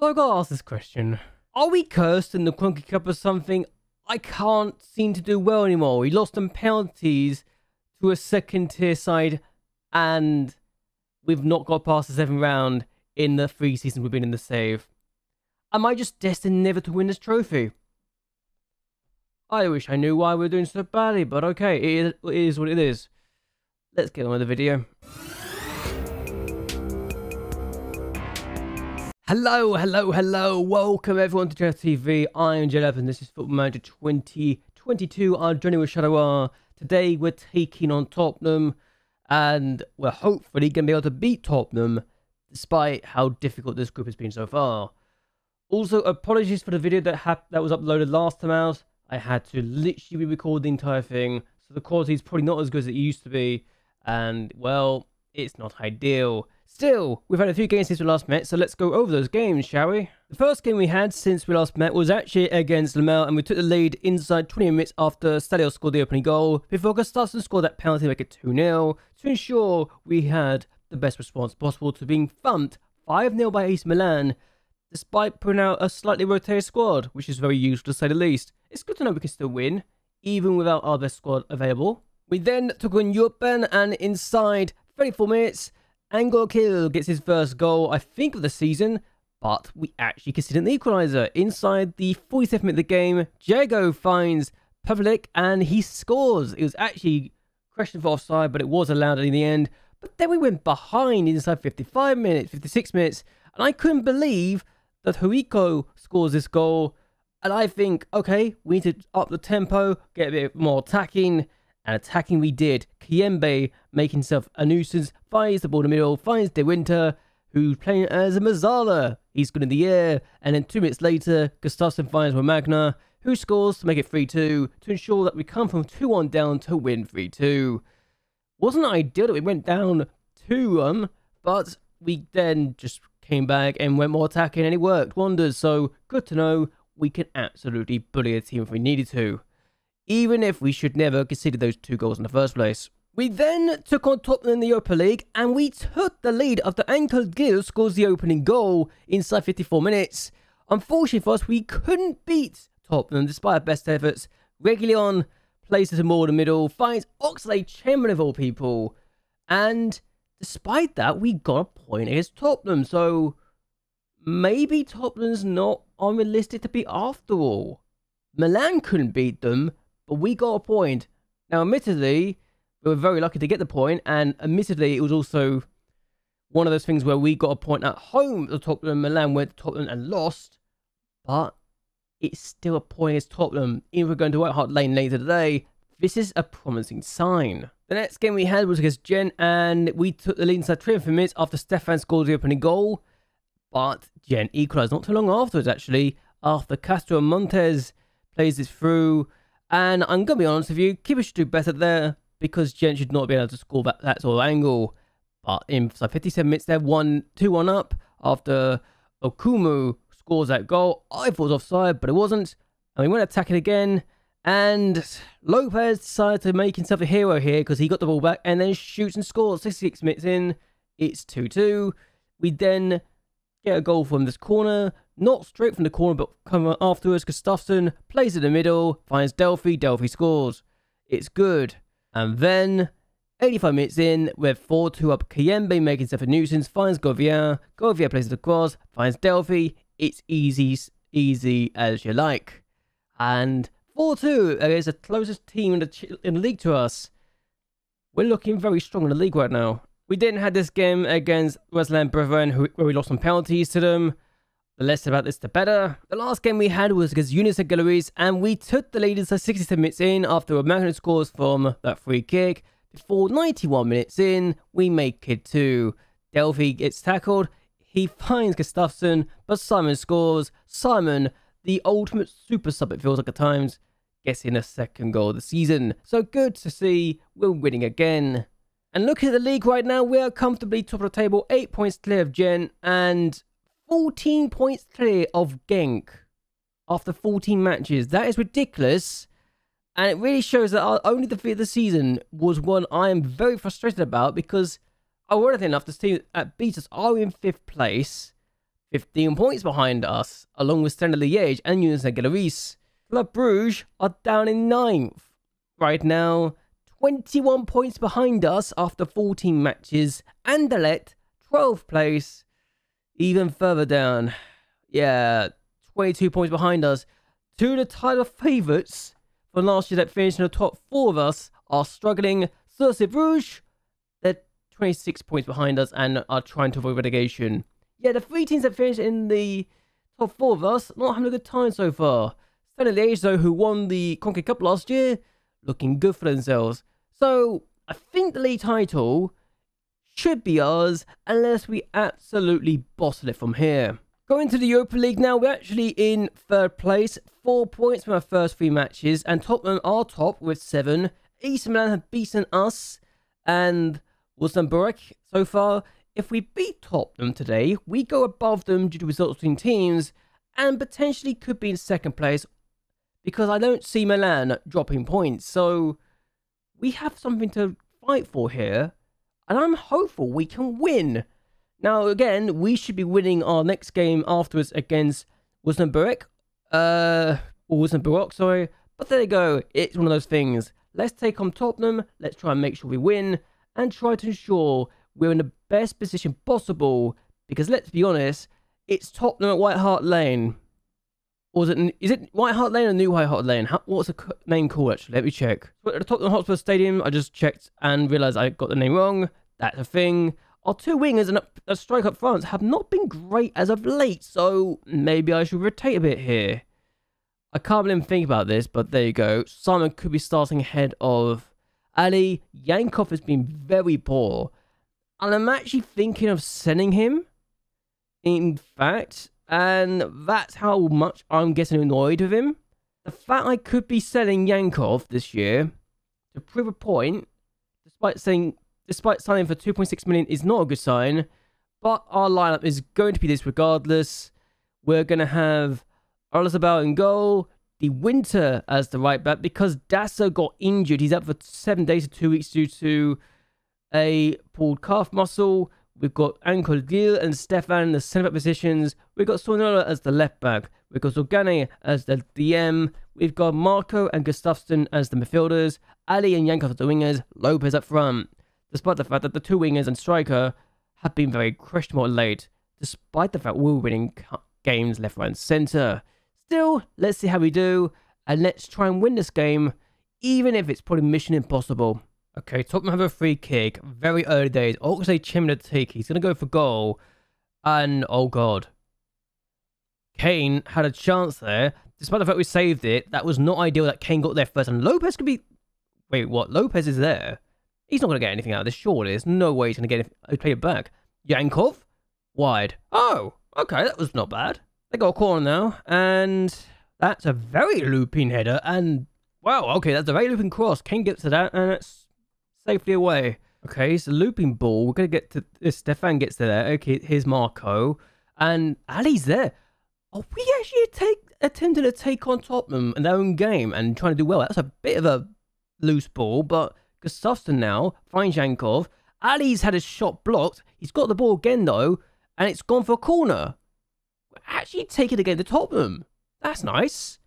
So I gotta ask this question. Are we cursed in the Croky Cup or something? I can't seem to do well anymore. We lost on penalties to a second tier side and we've not got past the seventh round in the three seasons we've been in the save. Am I just destined never to win this trophy? I wish I knew why we're doing so badly, but okay, it is what it is. Let's get on with the video. Hello, hello, hello. Welcome everyone to JLAB TV. I am Jed and this is Football Manager 2022. I'm journey with Charleroi. Today we're taking on Tottenham and we're hopefully going to be able to beat Tottenham despite how difficult this group has been so far. Also, apologies for the video that that was uploaded last time out. I had to literally re-record the entire thing, so the quality is probably not as good as it used to be, and well, it's not ideal. Still, we've had a few games since we last met, so let's go over those games, shall we? The first game we had since we last met was actually against Lommel, and we took the lead inside 20 minutes after Stadio scored the opening goal, before Gustafsson scored that penalty to make it 2-0, to ensure we had the best response possible to being thumped 5-0 by AC Milan, despite putting out a slightly rotated squad, which is very useful to say the least. It's good to know we can still win, even without our best squad available. We then took on Eupen, and inside 34 minutes, Angolo Kill gets his first goal, I think, of the season, but we actually consider an equaliser. Inside the 47th minute of the game, Jago finds Pavlik and he scores. It was actually questioned for offside, but it was allowed in the end. But then we went behind inside 55 minutes, 56 minutes, and I couldn't believe that Huiko scores this goal. And I think, okay, we need to up the tempo, get a bit more attacking, and attacking we did. Kayembe making himself a nuisance, finds the ball in the middle, finds De Winter, who's playing as a Mezzala. He's good in the air, and then two minutes later, Gustafsson finds Magna, who scores to make it 3-2 to ensure that we come from 2-1 down to win 3-2. Wasn't ideal that we went down 2-1, but we then just came back and went more attacking and it worked wonders. So good to know we can absolutely bully a team if we needed to even if we should never consider those two goals in the first place. We then took on Tottenham in the Europa League and we took the lead after Ankel Gil scores the opening goal inside 54 minutes. Unfortunately for us, we couldn't beat Tottenham despite our best efforts. Reguilon places a more in the middle, finds Oxlade-Chamberlain of all people, and despite that, we got a point against Tottenham. So maybe Tottenham's not unrealistic to beat after all. Milan couldn't beat them, but we got a point. Now, admittedly, we were very lucky to get the point, and admittedly, it was also one of those things where we got a point at home at Tottenham. Milan went to Tottenham and lost, but it's still a point against Tottenham. Even if we're going to White Hart Lane later today, this is a promising sign. The next game we had was against Gent, and we took the lead inside 25 minutes after Stefan scored the opening goal. But Gent equalised not too long afterwards, actually, after Castro Montes plays this through. And I'm going to be honest with you, Keeper should do better there because Gent should not be able to score that, that sort of angle. But in so 57 minutes, they're 1 2 1 up after Okumu scores that goal. I thought it was offside, but it wasn't. And we went attacking again. And Lopez decided to make himself a hero here because he got the ball back and then shoots and scores. 66 minutes in, it's 2 2. We then get a goal from this corner. Not straight from the corner, but coming afterwards. Gustafsson plays in the middle, finds Delphi. Delphi scores. It's good. And then, 85 minutes in, we're 4 2 up. Kayembe making stuff a nuisance, finds Govia. Govia plays the cross, finds Delphi. It's easy, easy as you like. And 4 2 is the closest team in the, in the league to us. We're looking very strong in the league right now. We didn't have this game against Waasland-Beveren, where we lost some penalties to them. The less about this, the better. The last game we had was against Unis Galleries, and we took the lead inside 67 minutes in after a magnet scores from that free kick. Before 91 minutes in, we make it 2. Delphi gets tackled. He finds Gustafsson, but Simon scores. Simon, the ultimate super sub, it feels like at times, gets in a second goal of the season. So good to see we're winning again. And looking at the league right now, we are comfortably top of the table, 8 points clear of Gent, and 14 points clear of Genk after 14 matches. That is ridiculous. And it really shows that only defeat of the season was one I am very frustrated about because, ironically enough, this team at beat us are in fifth place. 15 points behind us, along with Standard Liège and Union Saint Club Bruges are down in ninth. Right now, 21 points behind us after 14 matches. Anderlecht, 12th place, even further down. Yeah, 22 points behind us. Two of the title favourites from last year that finished in the top four of us are struggling. Cercle Bruges, they're 26 points behind us and are trying to avoid relegation. Yeah, the three teams that finished in the top four of us, not having a good time so far. Standard Liège, though, who won the Croky Cup last year, looking good for themselves. So, I think the league title should be ours unless we absolutely bottle it from here. Going to the Europa League now, we're actually in third place, four points from our first three matches, and Tottenham are top with seven. AC Milan have beaten us and Wolfsburg so far. If we beat Tottenham today, we go above them due to results between teams and potentially could be in second place because I don't see Milan dropping points. So we have something to fight for here, and I'm hopeful we can win. Now, again, we should be winning our next game afterwards against Wolfsburg, uh, or Wolfsburg, sorry. But there you go, it's one of those things. Let's take on Tottenham, let's try and make sure we win, and try to ensure we're in the best position possible, because let's be honest, it's Tottenham at White Hart Lane. Or is it, is it White Hart Lane or New White Hart Lane? How, what's the name called, actually? Let me check. At the Tottenham Hotspur Stadium, I just checked and realised I got the name wrong. That's a thing. Our two wingers and a strike up front have not been great as of late, so maybe I should rotate a bit here. I can't even think about this, but there you go. Simon could be starting ahead of Ali. Yankov has been very poor. And I'm actually thinking of sending him. In fact, and that's how much I'm getting annoyed with him. The fact I could be selling Yankov this year to prove a point, despite saying despite signing for 2.6 million, is not a good sign. But our lineup is going to be this regardless. We're going to have Oyarzabal in goal, De Winter as the right back because Dasso got injured. He's out for seven days to two weeks due to a pulled calf muscle. We've got Anko Gil and Stefan in the centre back positions. We've got Sornola as the left back. We've got Zorgane as the DM. We've got Marco and Gustafsson as the midfielders. Ali and Yankov as the wingers. Lopez up front. Despite the fact that the two wingers and striker have been very questionable late, despite the fact we're winning games left, right, and centre. Still, let's see how we do, and let's try and win this game, even if it's probably mission impossible. Okay, Tottenham have a free kick. Very early days. Oxley Chimney take. He's going to go for goal. And, oh God. Kane had a chance there. Despite the fact we saved it, that was not ideal that Kane got there first. And Lopez could be... Wait, what? Lopez is there? He's not going to get anything out of this, surely. There's no way he's going to get it, uh, play it back. Yankov? Wide. Oh, okay, that was not bad. They got a corner now. And that's a very looping header. And, wow, okay, that's a very looping cross. Kane gets to that, and it's safely away. Okay, it's a looping ball. We're going to get to this. Stefan gets to there. Okay, here's Marco. And Ali's there. Are we actually take, attempting to take on Tottenham in their own game and trying to do well? That's a bit of a loose ball, but Gustafsson now finds Yankov. Ali's had his shot blocked. He's got the ball again, though, and it's gone for a corner. Actually take it again to Tottenham. That's nice.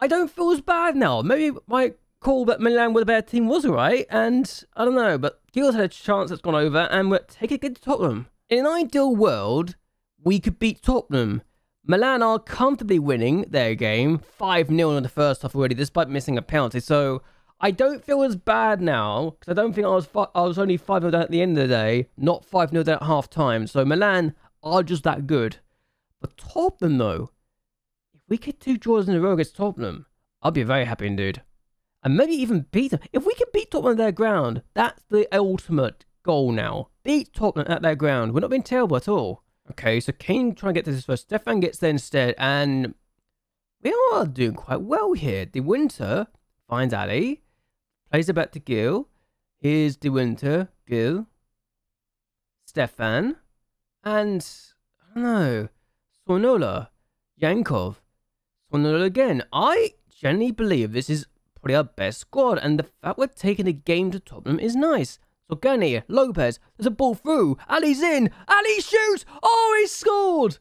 I don't feel as bad now. Maybe my call that Milan were the better team was alright, and I don't know, but Gil's had a chance that's gone over, and we're taking it to Tottenham. In an ideal world, we could beat Tottenham. Milan are comfortably winning their game, 5 0 in the first half already, despite missing a penalty. So I don't feel as bad now, because I don't think I was I was only 5 0 down at the end of the day, not 5 0 down at half time. So Milan are just that good. But Tottenham, though, if we get two draws in a row against Tottenham, I'll be very happy indeed and maybe even beat them. If we can beat Tottenham at their ground, that's the ultimate goal now. Beat Tottenham at their ground. We're not being terrible at all. Okay, so Kane trying to get this first. Stefan gets there instead, and we are doing quite well here. De Winter finds Ali, plays it back to Gil. Here's De Winter, Gil, Stefan, and I don't know, Sornola, Yankov, Sornola again. I genuinely believe this is probably our best squad, and the fact we're taking the game to Tottenham is nice. Sogani, Lopez, there's a ball through, Ali's in, he shoots! Oh, he scored!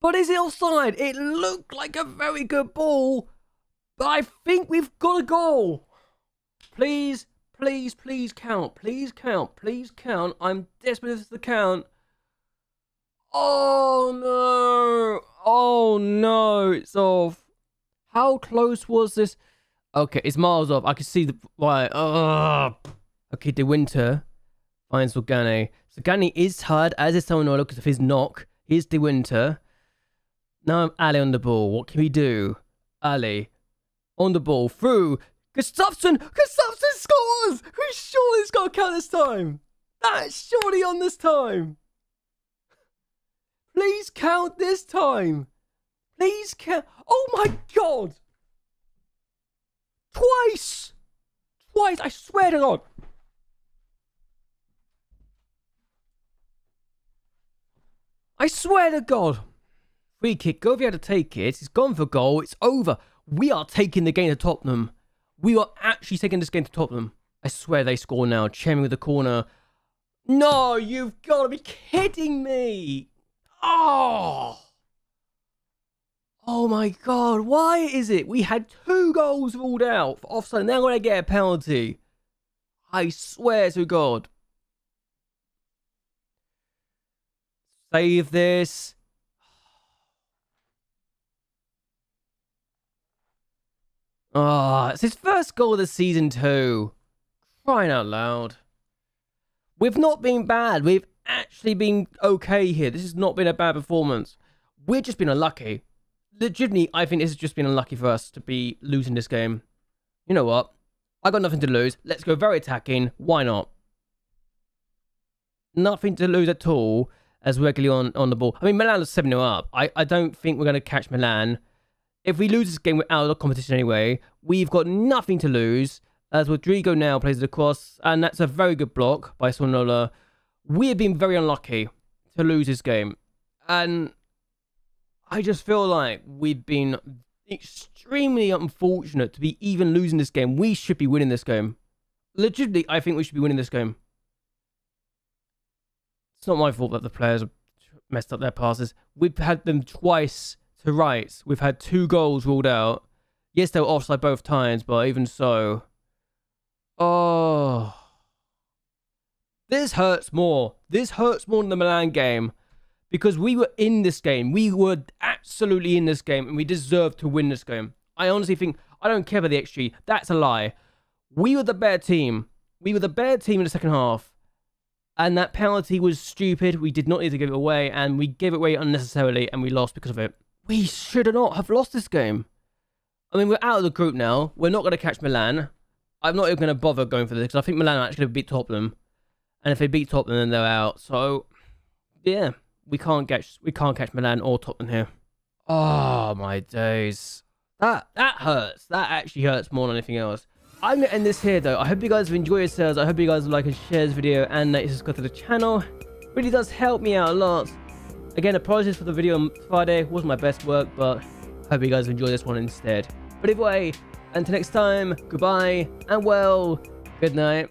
But is it offside? It looked like a very good ball, but I think we've got a goal. Please, please, please count. Please count. Please count. I'm desperate to count. Oh no! Oh no! It's off. How close was this? Okay, it's miles off. I can see the why. Oh. Okay, De Winter finds Sogani. Sogani is tired, as is Salmonella because of his knock. Here's De Winter. Now I'm Ali on the ball. What can we do? Ali on the ball through. Gustafsson! Gustafsson scores! We surely it's got to count this time. That's surely on this time. Please count this time. Please count. Oh my god! Twice! Twice! I swear to God! I swear to God! Free kick. Govey had to take it. He's gone for goal. It's over. We are taking the game to Tottenham. We are actually taking this game to Tottenham. I swear they score now. Cherry with the corner. No, you've got to be kidding me. Oh. Oh my god, why is it we had two goals ruled out for offside now we're going to get a penalty? I swear to god. Save this. Ah, oh, it's his first goal of the season too. Crying out loud. We've not been bad. We've actually been okay here. This has not been a bad performance. We've just been unlucky. Legitimately, I think this has just been unlucky for us to be losing this game. You know what? I got nothing to lose. Let's go very attacking. Why not? Nothing to lose at all as regularly on, on the ball. I mean, Milan is 7 0 up. I, I don't think we're going to catch Milan. If we lose this game, we're out of competition anyway. We've got nothing to lose as Rodrigo now plays it across, and that's a very good block by Sonola we have been very unlucky to lose this game. And I just feel like we've been extremely unfortunate to be even losing this game. We should be winning this game. Legitimately, I think we should be winning this game. It's not my fault that the players messed up their passes. We've had them twice to rights. We've had two goals ruled out. Yes, they were offside both times, but even so. Oh. This hurts more. This hurts more than the Milan game because we were in this game. We were absolutely in this game and we deserved to win this game. I honestly think, I don't care about the XG. That's a lie. We were the better team. We were the better team in the second half. And that penalty was stupid. We did not need to give it away and we gave it away unnecessarily and we lost because of it. We should not have lost this game. I mean, we're out of the group now. We're not going to catch Milan. I'm not even going to bother going for this because I think Milan are actually going to beat Tottenham. And if they beat Tottenham, then they're out. So, yeah, we can't catch we can't catch Milan or Tottenham here. Oh my days, that that hurts. That actually hurts more than anything else. I'm gonna end this here though. I hope you guys have enjoyed yourselves. I hope you guys like and share this video and that you subscribe to the channel. It really does help me out a lot. Again, apologies for the video on Friday. It wasn't my best work, but hope you guys enjoy this one instead. But anyway, until next time, goodbye and well, good night.